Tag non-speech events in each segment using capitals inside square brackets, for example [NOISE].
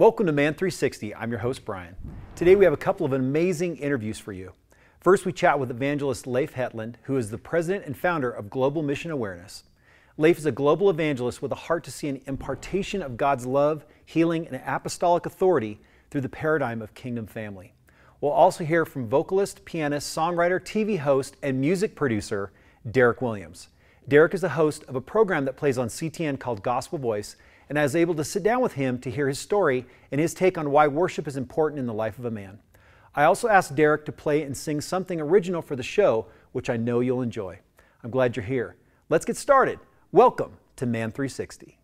Welcome to Man 360. I'm your host, Brian. Today we have a couple of amazing interviews for you. First, we chat with evangelist Leif Hetland, who is the president and founder of Global Mission Awareness. Leif is a global evangelist with a heart to see an impartation of God's love, healing, and apostolic authority through the paradigm of kingdom family. We'll also hear from vocalist, pianist, songwriter, TV host, and music producer Derrick Williams. Derrick is the host of a program that plays on CTN called Gospel Voice, and I was able to sit down with him to hear his story and his take on why worship is important in the life of a man. I also asked Derrick to play and sing something original for the show, which I know you'll enjoy. I'm glad you're here. Let's get started. Welcome to Man 360.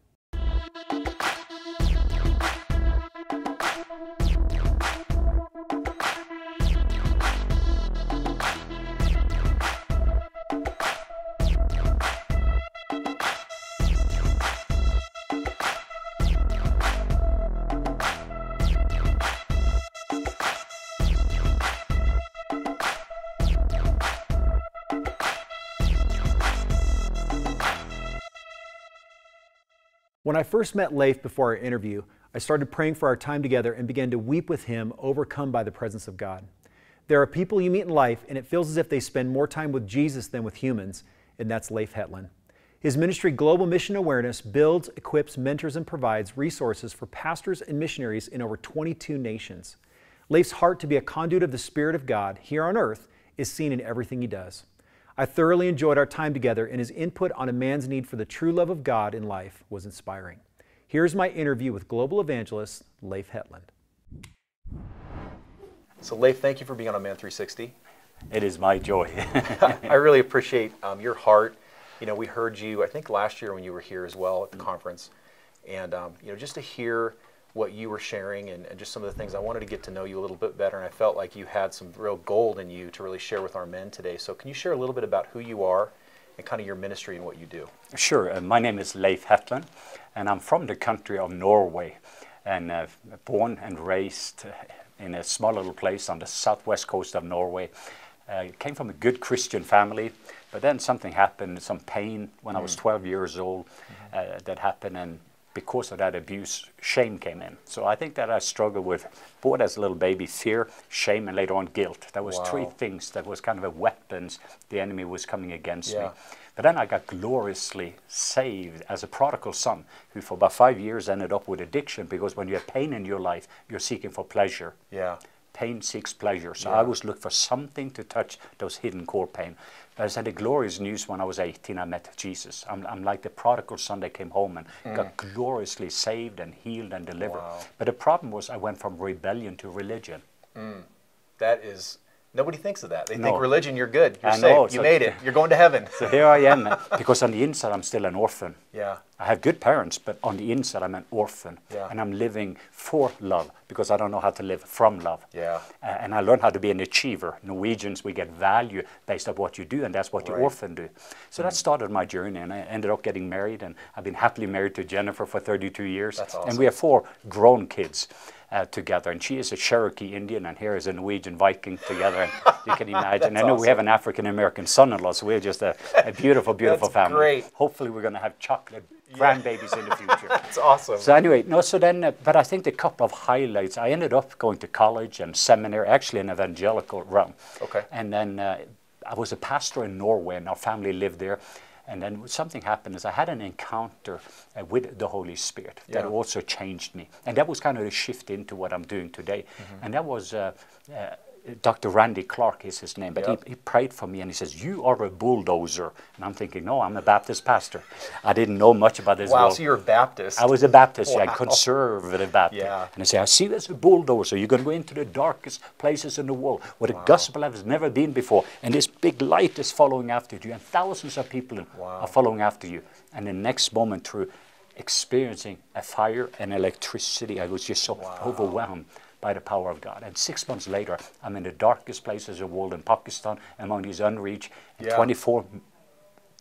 When I first met Leif before our interview, I started praying for our time together and began to weep with him, overcome by the presence of God. There are people you meet in life, and it feels as if they spend more time with Jesus than with humans, and that's Leif Hetland. His ministry, Global Mission Awareness, builds, equips, mentors, and provides resources for pastors and missionaries in over 22 nations. Leif's heart to be a conduit of the Spirit of God here on earth is seen in everything he does. I thoroughly enjoyed our time together, and his input on a man's need for the true love of God in life was inspiring. Here's my interview with global evangelist Leif Hetland. So, Leif, thank you for being on Man 360. It is my joy. [LAUGHS] I really appreciate um, your heart. You know, we heard you, I think, last year when you were here as well at the conference, and um, you know, just to hear what you were sharing and, and, just some of the things. I wanted to get to know you a little bit better, and I felt like you had some real gold in you to really share with our men today. So, can you share a little bit about who you are and kind of your ministry and what you do? Sure. Uh, my name is Leif Hetland, and I'm from the country of Norway, and uh, born and raised uh, in a small little place on the southwest coast of Norway. Uh, came from a good Christian family, but then something happened, some pain when mm. I was mm. 12 years old mm -hmm. that happened, and because of that abuse, shame came in. So I think that I struggled with, both as a little baby, fear, shame, and later on guilt. That was wow. three things that was kind of a weapons the enemy was coming against yeah. me. But then I got gloriously saved as a prodigal son who for about five years ended up with addiction because when you have pain in your life, you're seeking for pleasure. Yeah. Pain seeks pleasure. So yeah. I was looking for something to touch those hidden core pain. I said the glorious news when I was 18, I met Jesus. I'm, I'm like the prodigal son that came home and mm. got gloriously saved and healed and delivered. Wow. But the problem was I went from rebellion to religion. Mm. That is Nobody thinks of that. They no. think religion, you're good, you're I safe, know, you so made it, [LAUGHS] you're going to heaven. so here I am, [LAUGHS] because on the inside I'm still an orphan. Yeah. I have good parents, but on the inside I'm an orphan. Yeah. And I'm living for love, because I don't know how to live from love. Yeah. Uh, and I learned how to be an achiever. Norwegians, we get value based on what you do, and that's what right. the orphan do. So mm. that started my journey, and I ended up getting married, and I've been happily married to Jennifer for 32 years. That's awesome. And we have four grown kids uh, together. And she is a Cherokee Indian, and here is a Norwegian Viking together. And you can [LAUGHS] imagine. I know awesome. we have an African American son in law, so we're just a, a beautiful, [LAUGHS] beautiful family. Great. Hopefully, we're going to have chocolate grandbabies in the [LAUGHS] future. That's awesome. So anyway, no. So then, uh, but I think the couple of highlights. I ended up going to college and seminary, actually in evangelical realm. Okay. And then uh, I was a pastor in Norway, and our family lived there. And then something happened is I had an encounter uh, with the Holy Spirit that yeah. also changed me. And that was kind of a shift into what I'm doing today. Mm -hmm. And that was uh, uh, Dr. Randy Clark is his name, but yep. he, he, prayed for me and he says, You are a bulldozer. And I'm thinking, No, I'm a Baptist pastor. I didn't know much about this. Wow, so you're a Baptist. I was a Baptist, wow. yeah, conservative Baptist. Yeah. And I say, I see this bulldozer. You're going to go into the darkest places in the world where wow. the gospel has never been before. And this big light is following after you, and thousands of people wow. are following after you. And the next moment, through experiencing a fire and electricity, I was just so overwhelmed by the power of God. And six months later, I'm in the darkest places of the world in Pakistan, among these unreached, yeah. 24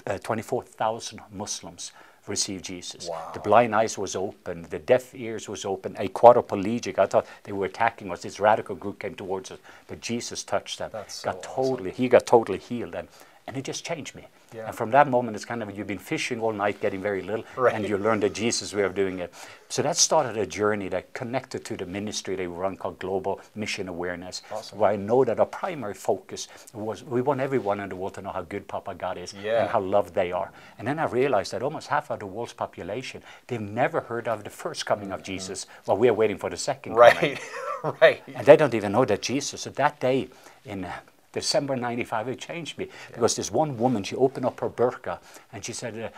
uh, 24,000 Muslims received Jesus. Wow. The blind eyes was open, the deaf ears was open, a quadriplegic. I thought they were attacking us. This radical group came towards us, but Jesus touched them. That's got so totally, awesome. he got totally healed. And And it just changed me. Yeah. And from that moment, it's kind of you've been fishing all night, getting very little, Right. and you learn the Jesus way of doing it. So that started a journey that connected to the ministry they run called Global Mission Awareness, Awesome. where I know that our primary focus was we want everyone in the world to know how good Papa God is Yeah. and how loved they are. And then I realized that almost half of the world's population, they've never heard of the first coming of Jesus, while we're waiting for the second coming. Mm-hmm. Right, [LAUGHS] right. And they don't even know that Jesus. So that day in December 95, it changed me. Because this one woman, she opened up her burqa and she said,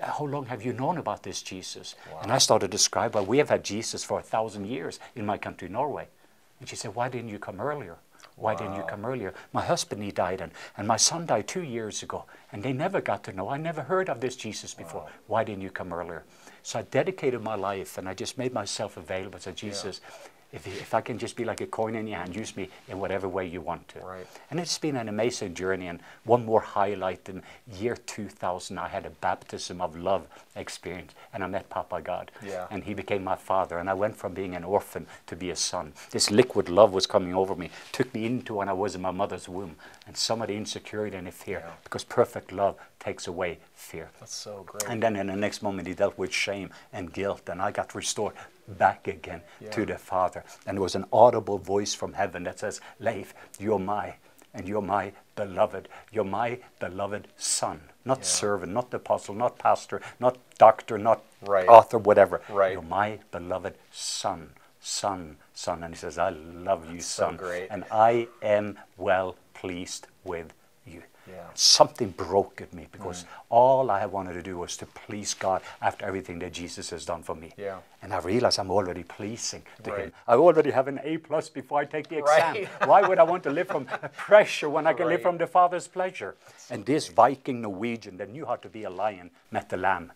uh, How long have you known about this Jesus? And I started to describe, Well, we have had Jesus for a thousand years in my country, Norway. And she said, Why didn't you come earlier? Why didn't you come earlier? My husband, he died, and, and my son died two years ago, and they never got to know. I never heard of this Jesus before. Why didn't you come earlier? So I dedicated my life, and I just made myself available to Jesus. If, if I can just be like a coin in your hand, use me in whatever way you want to. Right. And it's been an amazing journey. And one more highlight in year 2000, I had a baptism of love experience, and I met Papa God. Yeah. And he became my father, and I went from being an orphan to be a son. This liquid love was coming over me, took me into when I was in my mother's womb, and some of the insecurity and the fear, Yeah. because perfect love takes away fear. That's so great. And then in the next moment, he dealt with shame and guilt, and I got restored back again to the Father. And there was an audible voice from heaven that says, Leif, you're my, and you're my beloved. You're my beloved son. Not Yeah. servant, not apostle, not pastor, not doctor, not Right. author, whatever. Right. You're my beloved son, son, son. And he says, I love you, so son. great. And I am well pleased with you. Yeah. Mm. Something broke at me because all I wanted to do was to please God after everything that Jesus has done for me. Yeah. And I realized I'm already pleasing to Right. Him. I already have an A plus before I take the exam. Right. Why would I want to live from [LAUGHS] pressure when I can live from the Father's pleasure? and this Viking Norwegian that knew how to be a lion met the lamb.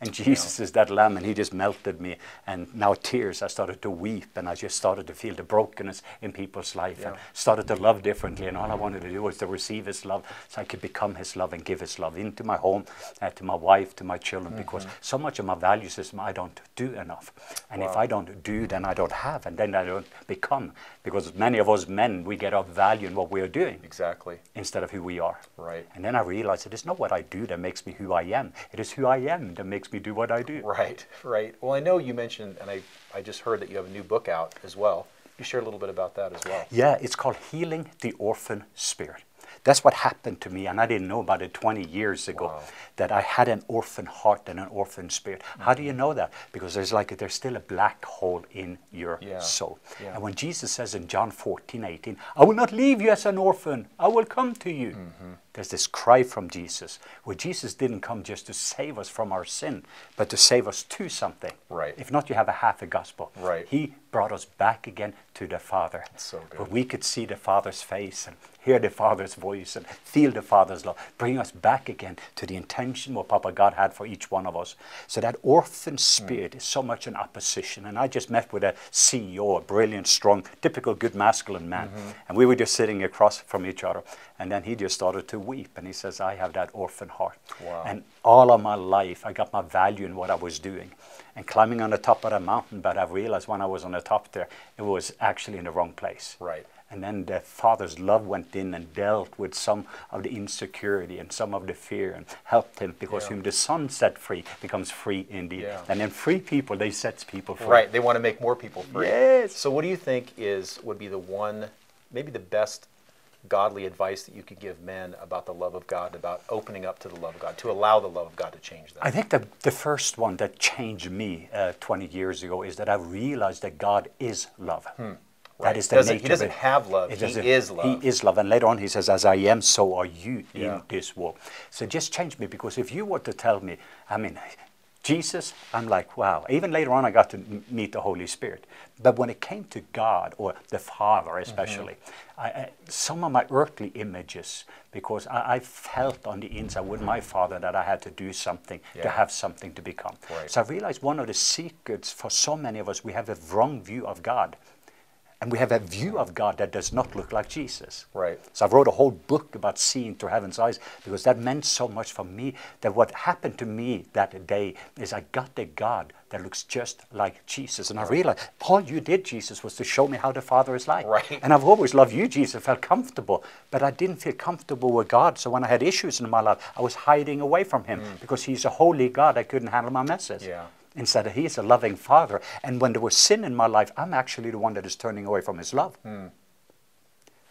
And Jesus is that lamb, and he just melted me. And now tears, I started to weep, and I just started to feel the brokenness in people's life, and started to love differently. And all I wanted to do was to receive His love, so I could become His love and give His love into my home, uh, to my wife, to my children. Because Mm-hmm. so much of my value system, I don't do enough. And if I don't do, then I don't have, and then I don't become. Because many of us men, we get our value in what we are doing Exactly. instead of who we are. Right. And then I realized that it is not what I do that makes me who I am. It is who I am that makes me do what I do. Right, right. Well, I know you mentioned, and I, I just heard that you have a new book out as well. You share a little bit about that as well. Yeah, it's called Healing the Orphan Spirit. That's what happened to me, and I didn't know about it 20 years ago. Wow. That I had an orphan heart and an orphan spirit. How do you know that? Because there's like there's still a black hole in your Yeah. soul. Yeah. And when Jesus says in John 14, 18, I will not leave you as an orphan, I will come to you. Mm-hmm. There's this cry from Jesus, where Jesus didn't come just to save us from our sin, but to save us to something. Right. If not, you have a half a gospel. Right. He brought us back again to the Father. so good. Where we could see the Father's face and hear the Father's voice and feel the Father's love. Bring us back again to the intention what Papa God had for each one of us. So that orphan spirit is so much in opposition. And I just met with a CEO, a brilliant, strong, typical good masculine man. Mm-hmm. And we were just sitting across from each other. And then he just started to weep. And he says, I have that orphan heart. Wow. And all of my life, I got my value in what I was doing. And climbing on the top of the mountain, but I realized when I was on the top there, it was actually in the wrong place. Right. And then the Father's love went in and dealt with some of the insecurity and some of the fear and helped him because Yeah. whom the Son set free becomes free indeed. Yeah. And then free people, they set people free. Right. They want to make more people free. Yes. So, what do you think is would be the one, maybe the best godly advice that you could give men about the love of God, about opening up to the love of God, to allow the love of God to change them? I think the, the first one that changed me uh, 20 years ago is that I realized that God is love. Right. That is the Doesn't- nature he doesn't have love, he is love. He is love. And later on he says, as I am, so are you Yeah. in this world. So just changed me because if you were to tell me, I mean, Jesus, I'm like, wow. Even later on I got to meet the Holy Spirit. But when it came to God, or the Father especially, Mm-hmm. I, I, some of my earthly images, because I, I felt on the inside with my Father that I had to do something to have something to become. Right. So I realized one of the secrets for so many of us, we have a wrong view of God. And we have a view of God that does not look like Jesus. Right. So I wrote a whole book about seeing through heaven's eyes because that meant so much for me that what happened to me that day is I got a God that looks just like Jesus. And I realized all you did, Jesus, was to show me how the Father is like. Right. And I've always loved you, Jesus, I felt comfortable, but I didn't feel comfortable with God. So when I had issues in my life, I was hiding away from Him because He's a holy God. I couldn't handle my messes. Mm. Yeah. Instead, He is a loving Father. And when there was sin in my life, I'm actually the one that is turning away from His love. Mm.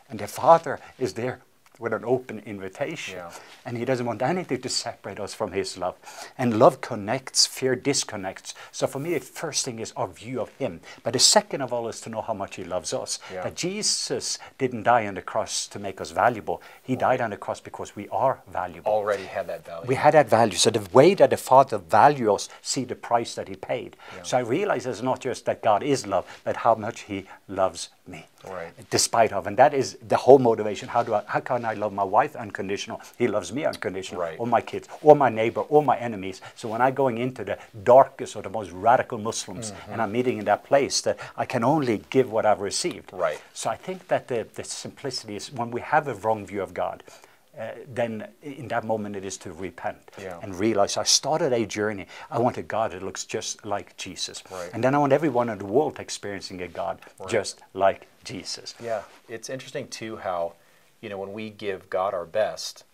And the Father is there with an open invitation. Yeah. And He doesn't want anything to separate us from His love. And love connects, fear disconnects. So for me, the first thing is our view of Him. But the second of all is to know how much He loves us. Yeah. That Jesus didn't die on the cross to make us valuable, He died on the cross because we are valuable. Already had that value. We had that value. So the way that the Father values us, see the price that He paid. So I realize it's not just that God is love, but how much He loves me. Right. Despite of, and that is the whole motivation. How do I? How can I love my wife unconditional? He loves me unconditional, Right. or my kids, or my neighbor, or my enemies. So when I'm going into the darkest or the most radical Muslims, Mm-hmm. and I'm meeting in that place, that I can only give what I've received. Right. So I think that the, the simplicity is when we have a wrong view of God, uh, then in that moment it is to repent Yeah. and realize I started a journey. I want a God that looks just like Jesus. Right. And then I want everyone in the world experiencing a God just like Jesus. Yeah, it's interesting too how, you know, when we give God our best,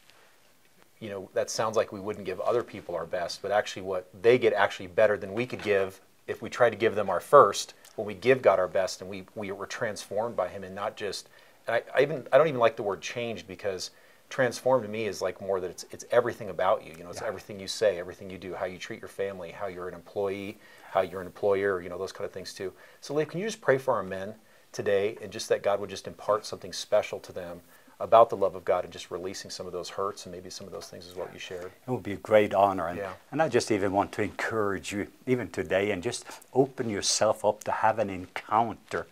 you know, that sounds like we wouldn't give other people our best, but actually what they get actually better than we could give if we try to give them our first. When we give God our best and we we were transformed by Him and not just, and I, I even I don't even like the word changed because transformed to me is like more that it's it's everything about you. You know, it's everything you say, everything you do, how you treat your family, how you're an employee, how you're an employer. You know, those kind of things too. So, Leif, can you just pray for our men today and just that God would just impart something special to them about the love of God and just releasing some of those hurts and maybe some of those things is what you shared. It would be a great honor. And, Yeah. and I just even want to encourage you, even today, and just open yourself up to have an encounter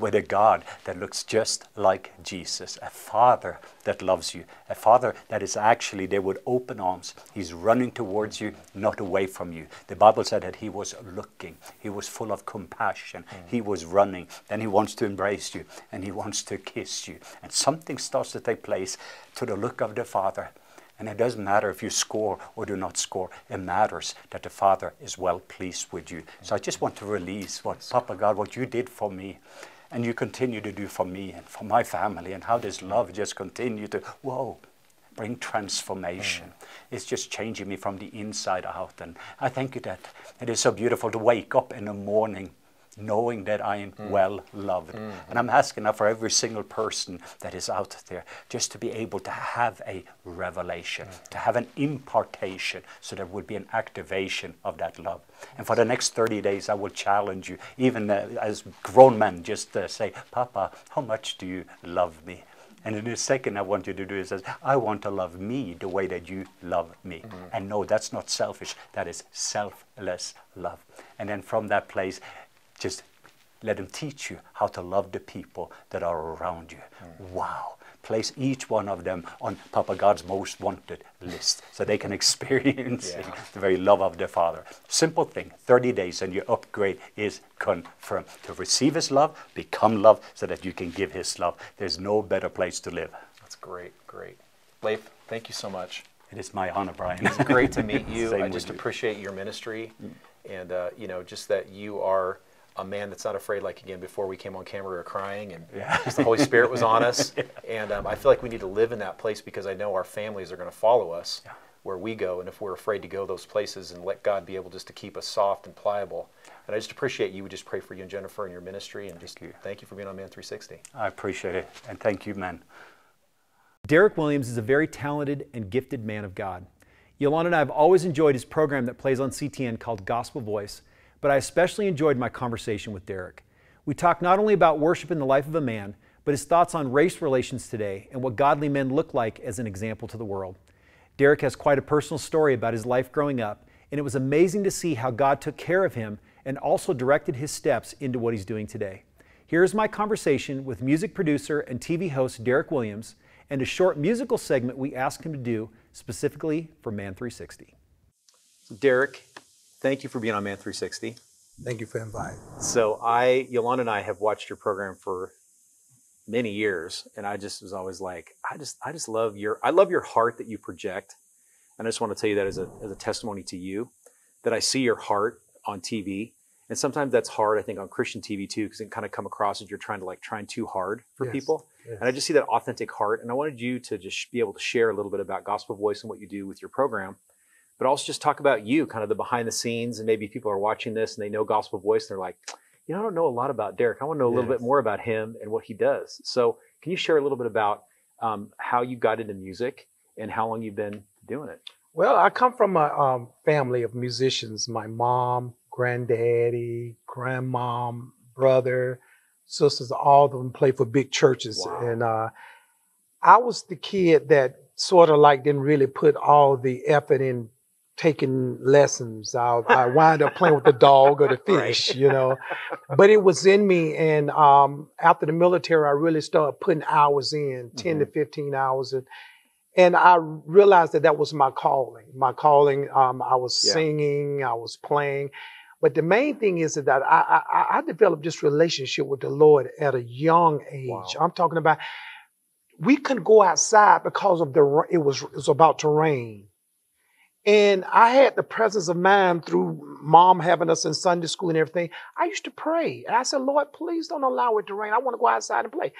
with a God that looks just like Jesus, a Father that loves you, a Father that is actually there with open arms. He's running towards you, not away from you. The Bible said that He was looking, He was full of compassion, He was running. Then He wants to embrace you and He wants to kiss you. And something starts to take place to the look of the Father. And it doesn't matter if you score or do not score. It matters that the Father is well pleased with you. So I just want to release what Papa God, what you did for me, and you continue to do for me and for my family, and how does love just continue to whoa, bring transformation. Mm. It's just changing me from the inside out. And I thank you that it is so beautiful to wake up in the morning knowing that I am well loved. And I'm asking now for every single person that is out there just to be able to have a revelation, to have an impartation, so there would be an activation of that love. And for the next 30 days, I will challenge you, even uh, as grown men, just uh, say, Papa, how much do you love me? And in the second, I want you to do is, says, I want to love me the way that you love me. And no, that's not selfish. That is selfless love. And then from that place, just let him teach you how to love the people that are around you. Wow. Place each one of them on Papa God's most wanted list so they can [LAUGHS] experience Yeah. the very love of their Father. Simple thing 30 days and your upgrade is confirmed. To receive His love, become love so that you can give His love. There's no better place to live. That's great, great. Leif, thank you so much. It is my honor, Brian. It's great to meet [LAUGHS] you. Same I just you. appreciate your ministry, and uh, you know, just that you are a man that's not afraid. Like again, before we came on camera, we were crying, and Yeah. the Holy Spirit was on [LAUGHS] us. And um, I feel like we need to live in that place because I know our families are going to follow us where we go, and if we're afraid to go those places, and let God be able just to keep us soft and pliable. And I just appreciate you. We just pray for you and Jennifer and your ministry, and just you. thank you for being on Man 360. I appreciate it. And thank you, man. Derrick Williams is a very talented and gifted man of God. Yolanda and I have always enjoyed his program that plays on CTN called Gospel Voice, but I especially enjoyed my conversation with Derrick. We talked not only about worship in the life of a man, but his thoughts on race relations today and what godly men look like as an example to the world. Derrick has quite a personal story about his life growing up, and it was amazing to see how God took care of him and also directed his steps into what he's doing today. Here's my conversation with music producer and TV host Derrick Williams and a short musical segment we asked him to do specifically for Man 360. Derrick, thank you for being on Man 360. Thank you for inviting. So I, Yolanda and I have watched your program for many years, and I just was always like, I just, I just love your, I love your heart that you project, and I just want to tell you that as a, as a testimony to you, that I see your heart on TV, and sometimes that's hard, I think, on Christian TV too, because it kind of come across as you're trying to like trying too hard for Yes, people, yes. and I just see that authentic heart, and I wanted you to just be able to share a little bit about Gospel Voice and what you do with your program, but also just talk about you, kind of the behind the scenes, and maybe people are watching this and they know Gospel Voice, and they're like, you know, I don't know a lot about Derrick. I want to know a little Yes. bit more about him and what he does. So, can you share a little bit about um, how you got into music and how long you've been doing it? Well, I come from a um, family of musicians. My mom, granddaddy, grandmom, brother, sisters, all of them play for big churches. Wow. And uh, I was the kid that sort of like didn't really put all the effort in taking lessons. I, I wind up playing with the dog or the [LAUGHS] fish, you know. But it was in me. And um, after the military, I really started putting hours in, 10 to 15 hours. And, and I realized that that was my calling. My calling, um, I was Yeah. singing, I was playing. But the main thing is that I, I, I- I developed this relationship with the Lord at a young age. Wow. I'm talking about we couldn't go outside because of the it was it was about to rain. And I had the presence of mind through mom having us in Sunday school and everything. I used to pray. And I said, Lord, please don't allow it to rain. I want to go outside and play.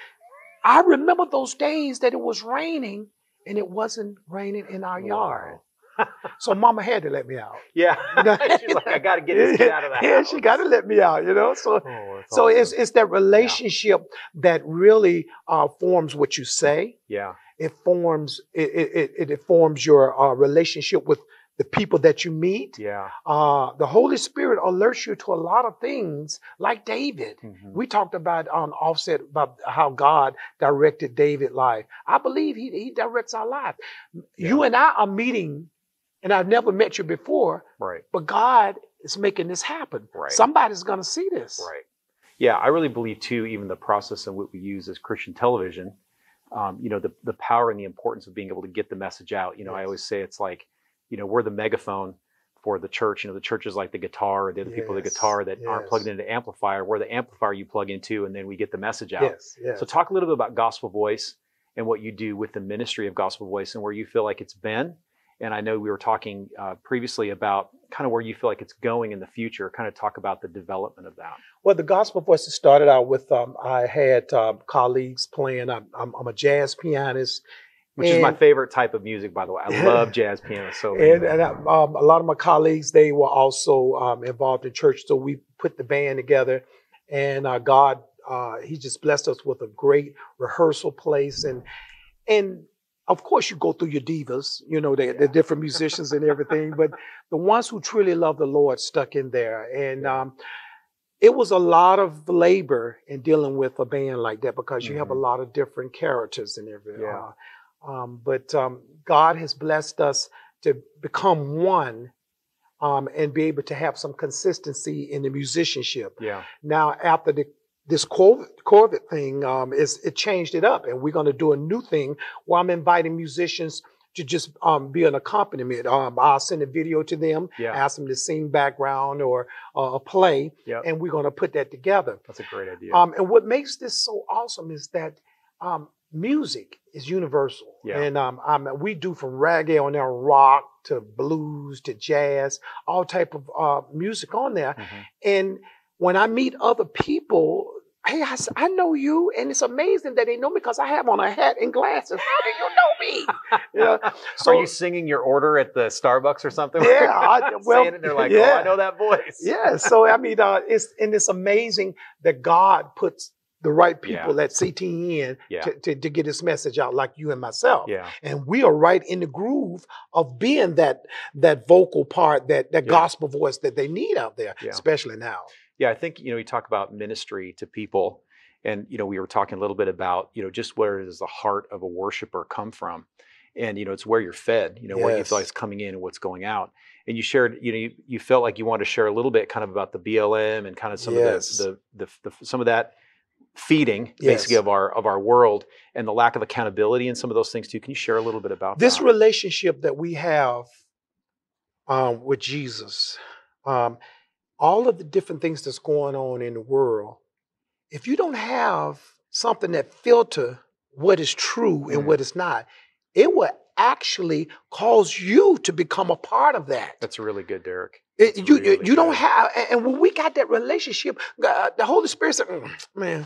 I remember those days that it was raining and it wasn't raining in our Wow. yard. [LAUGHS] so mama had to let me out. [LAUGHS] Yeah, [LAUGHS] she's like, I got to get this kid out of the yeah, house. she got to let me out, you know. So Oh, so it's awesome. it's that relationship that really uh, forms what you say. yeah, It forms it it, it, it forms your uh, relationship with the people that you meet. yeah. Uh, the Holy Spirit alerts you to a lot of things, like David. Mhm. We talked about on offset about how God directed David's life. I believe he, he directs our life. You and I are meeting, and I've never met you before, Right, but God is making this happen. Right. Somebody's going to see this. right. Yeah, I really believe too. Even the process and what we use as Christian television, um, you know, the the power and the importance of being able to get the message out. You know, I always say it's like, you know, we're the megaphone for the church. You know, the church is like the guitar, or the other people the guitar that aren't plugged into the amplifier. We're the amplifier you plug into, and then we get the message out. Yes, yes. So talk a little bit about Gospel Voice and what you do with the ministry of Gospel Voice and where you feel like it's been. And I know we were talking uh, previously about kind of where you feel like it's going in the future. Kind of talk about the development of that. Well, the gospel voices started out with um, I had um, colleagues playing. I'm, I'm, I'm a jazz pianist, Which is my favorite type of music, by the way. I [LAUGHS] love jazz piano so and, much. and I, um, a lot of my colleagues they were also um, involved in church. So we put the band together, and uh, God uh, He just blessed us with a great rehearsal place, and and of course you go through your divas, you know, the, the different musicians and everything, but the ones who truly love the Lord stuck in there, and um, it was a lot of labor in dealing with a band like that because you have a Mhm. lot of different characters and everything. Yeah. Uh, um, but um, God has blessed us to become one um, and be able to have some consistency in the musicianship. yeah. Now, after the this COVID, COVID thing, um, is it changed it up, and we're going to do a new thing where I'm inviting musicians to just um, be an accompaniment. Um, I'll send a video to them, Yeah. ask them to sing background or uh, a play, Yeah. and we're going to put that together. That's a great idea. Um, and what makes this so awesome is that um, music is universal, Yeah. and um, we do from reggae on there, rock to blues to jazz, all type of uh, music on there. Mhm. And when I meet other people, hey, I, I know you, and it's amazing that they know me because I have on a hat and glasses. How do you know me? You know, [LAUGHS] Are you singing your order at the Starbucks or something? Yeah, [LAUGHS] I- well, and they're like, oh. I know that voice. yeah. So I mean, uh, it's and it's amazing that God puts the right people Yeah. at CTN Yeah. to, to, to get this message out, like you and myself. Yeah. And we are right in the groove of being that that vocal part, that that Yeah. gospel voice that they need out there, Yeah. especially now. Yeah, I think you know you talk about ministry to people, and you know we were talking a little bit about you know just where does the heart of a worshiper come from, and you know it's where you're fed, you know where you feel like Yes. it's coming in and what's going out. And you shared, you know, you, you felt like you wanted to share a little bit kind of about the BLM and kind of some Yes. of the, the, the some of that feeding basically of our of our world and the lack of accountability and some of those things too. Can you share a little bit about this that? relationship that we have um, with Jesus, um, all of the different things that's going on in the world, if you don't have something that filter what is true and Mhm. what is not, it will actually cause you to become a part of that. That's really good, Derrick. It- you really you don't have, and- and when we got that relationship, God, the Holy Spirit said, "Mm, "Man,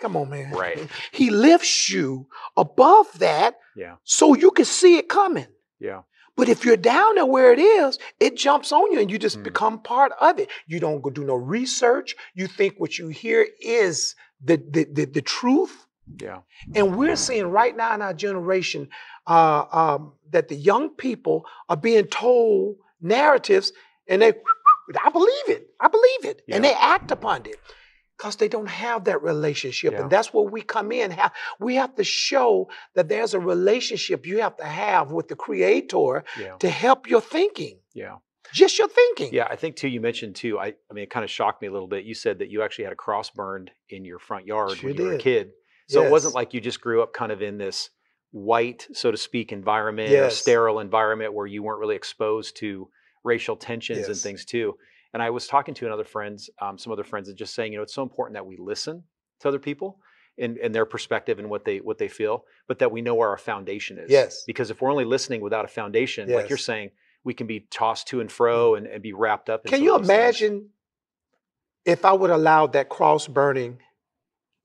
come on, man." Right. [LAUGHS] He lifts you above that, Yeah. so you can see it coming. Yeah. But if you're down there where it is, it jumps on you and you just Mm. become part of it. You don't go do no research. You think what you hear is the, the, the, the truth. Yeah. And we're seeing right now in our generation uh, um, that the young people are being told narratives and they, I believe it, I believe it. And they act upon it because they don't have that relationship. Yeah. And that's where we come in. We have to show that there's a relationship you have to have with the creator Yeah. to help your thinking, Yeah. just your thinking. Yeah, I think too. You mentioned too. I, I mean, it kind of shocked me a little bit. You said that you actually had a cross burned in your front yard Sure when you were a kid. So it wasn't like you just grew up kind of in this white, so to speak, environment or sterile environment where you weren't really exposed to racial tensions and things too. And I was talking to another friends, um, some other friends, and just saying, you know, it's so important that we listen to other people and, and their perspective and what they what they feel, but that we know where our foundation is. Yes. Because if we're only listening without a foundation, like you're saying, we can be tossed to and fro and, and be wrapped up. In Can you these things. imagine if I would allow that cross burning?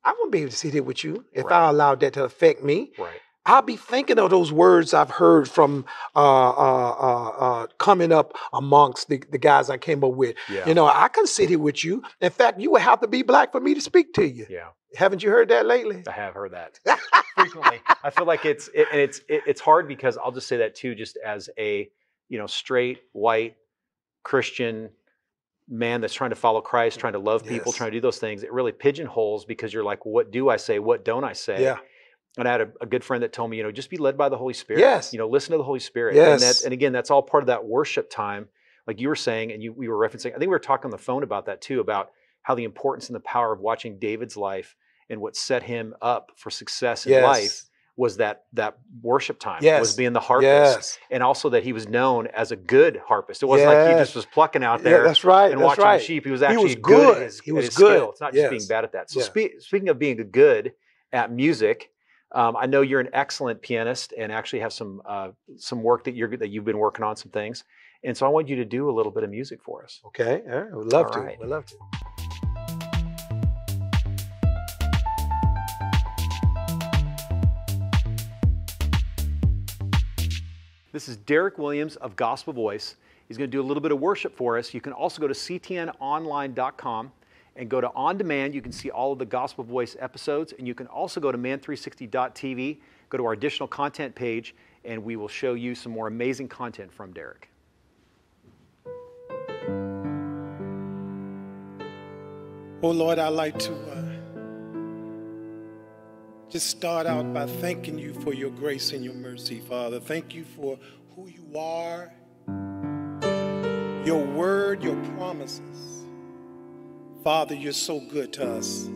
I wouldn't be able to sit here with you if Right. I allowed that to affect me. Right. I'll be thinking of those words I've heard from uh, uh, uh, uh, coming up amongst the, the guys I came up with. Yeah. You know, I can sit here with you. In fact, you would have to be black for me to speak to you. yeah. Haven't you heard that lately? I have heard that [LAUGHS] frequently. I feel like it's it, and it's it, it's hard because I'll just say that too, just as a you know straight white Christian man that's trying to follow Christ, trying to love people, Yes. trying to do those things. It really pigeonholes because you're like, what do I say? What don't I say? Yeah. And I had a, a good friend that told me, you know, just be led by the Holy Spirit. Yes. You know, listen to the Holy Spirit. And Yes. that, and again, that's all part of that worship time, like you were saying, and you we were referencing. I think we were talking on the phone about that too, about how the importance and the power of watching David's life and what set him up for success in Yes. life was that that worship time. Was being the harpist. Yes. And also that he was known as a good harpist. It wasn't like he just was plucking out Yeah, there that's right. and that's watching right. the sheep. He was He actually was good. good. at his, He was good. skill. It's not just being bad at that. So Yeah. spe- speaking of being good at music, um, I know you're an excellent pianist and actually have some uh, some work that you're that you've been working on some things. And so I want you to do a little bit of music for us. Okay. All right. We'd love All to. right. We'd love to. This is Derrick Williams of Gospel Voice. He's going to do a little bit of worship for us. You can also go to ctnonline.com and go to On Demand. You can see all of the Gospel Voice episodes, and you can also go to man360.tv, go to our additional content page, and we will show you some more amazing content from Derrick. Oh Lord, I'd like to uh, just start out by thanking you for your grace and your mercy, Father. Thank you for who you are, your word, your promises. Father, you're so good to us.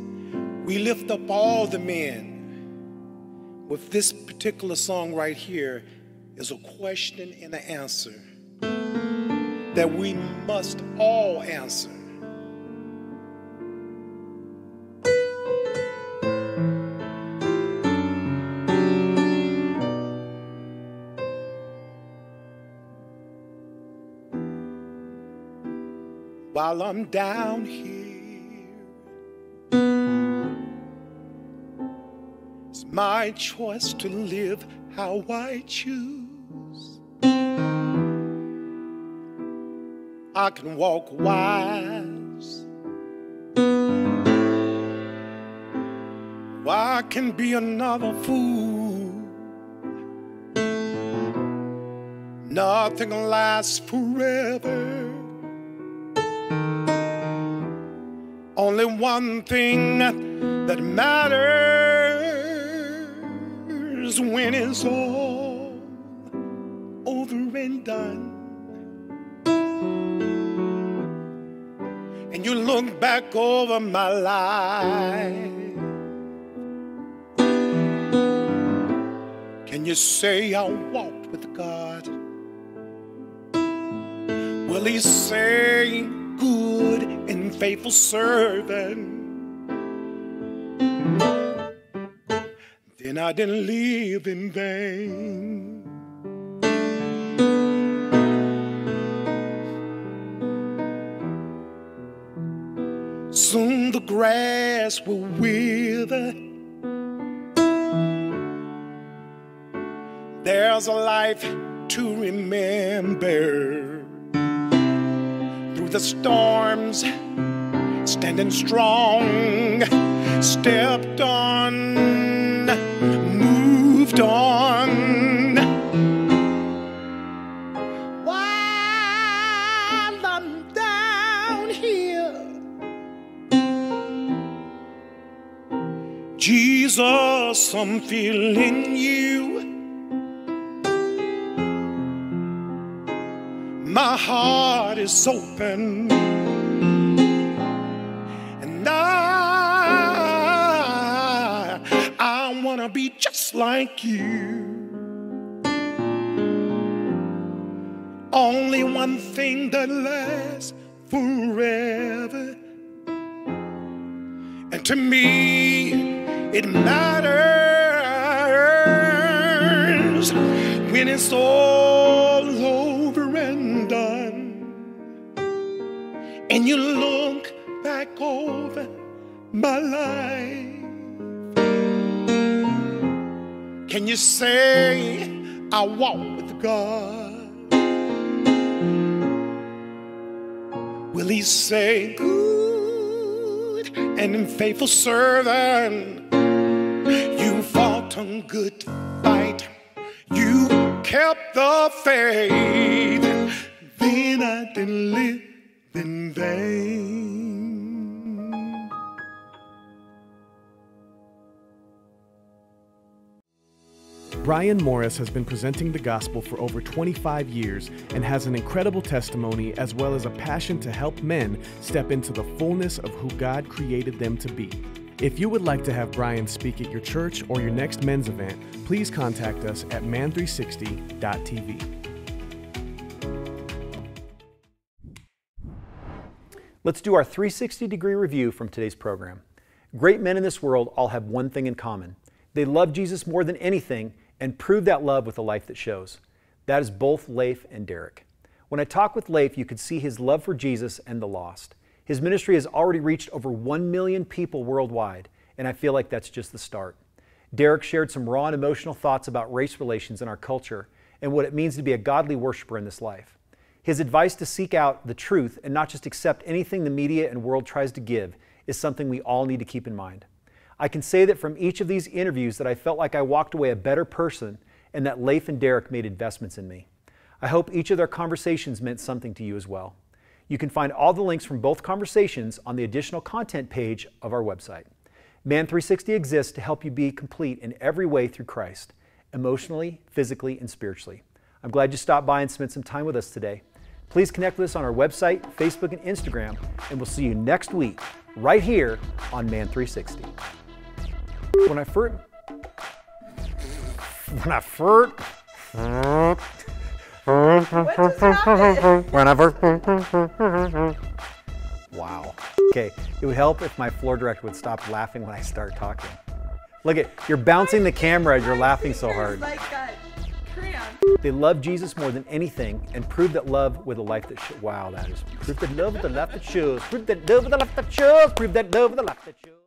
We lift up all the men. With this particular song right here is a question and an answer that we must all answer. while I'm down here. My choice to live how I choose. I can walk wise. I can be another fool. Nothing lasts forever. Only one thing that matters when it's all over and done. And you look back over my life. Can you say I walked with God? Will he say, good and faithful servant. Then I didn't live in vain. Soon the grass will wither. There's a life to remember. Through the storms, standing strong, stepped on, I'm feeling you. My heart is open. And I, I want to be just like you. Only one thing that lasts forever. And to me, it matters when it's all over and done. And you look back over my life. Can you say I walk with God? Will he say, Good and faithful servant? Fought a good fight. You kept the faith. Then I didn't live in vain. Brian Morris has been presenting the gospel for over 25 years and has an incredible testimony as well as a passion to help men step into the fullness of who God created them to be. If you would like to have Brian speak at your church or your next men's event, please contact us at man360.tv. Let's do our 360 degree review from today's program. Great men in this world all have one thing in common they love Jesus more than anything and prove that love with a life that shows. That is both Leif and Derrick. When I talk with Leif, you could see his love for Jesus and the lost. His ministry has already reached over 1 million people worldwide, and I feel like that's just the start. Derrick shared some raw and emotional thoughts about race relations in our culture and what it means to be a godly worshiper in this life. His advice to seek out the truth and not just accept anything the media and world tries to give is something we all need to keep in mind. I can say that from each of these interviews that I felt like I walked away a better person and that Leif and Derrick made investments in me. I hope each of their conversations meant something to you as well. You can find all the links from both conversations on the additional content page of our website. Man 360 exists to help you be complete in every way through Christ, emotionally, physically, and spiritually. I'm glad you stopped by and spent some time with us today. Please connect with us on our website, Facebook, and Instagram, and we'll see you next week right here on Man 360. When I first, [LAUGHS] when I first, [LAUGHS] when I first, wow. Okay, it would help if my floor director would stop laughing when I start talking. Look at, you're bouncing the camera as you're laughing so hard. Like. Uh, they love Jesus more than anything and prove that love with a life that shows. Wow, that is proof that love with a life that shows. Prove that love with a life that shows. Prove that love with a life that shows.